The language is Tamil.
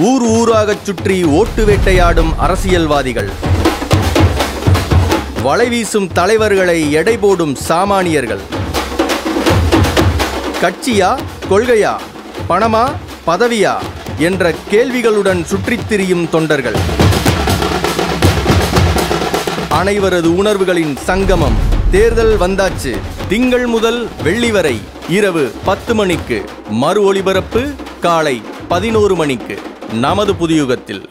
ஊர் ஊராகச் சுற்றி ஓட்டு வேட்டையாடும் அரசியல்வாதிகள். வலைவீசும் தலைவர்களை எடை போடும் சாமானியர்கள். கட்சியா கொள்கையா பணமா பதவியா என்ற கேள்விகளுடன் சுற்றித் திரியும் தொண்டர்கள். அனைவரது உணர்வுகளின் சங்கமம். தேர்தல் வந்தாச்சு. திங்கள் முதல் வெள்ளி வரை இரவு பத்து மணிக்கு மறு ஒளிபரப்பு காலை பதினோரு மணிக்கு நமது புதியுகத்தில்.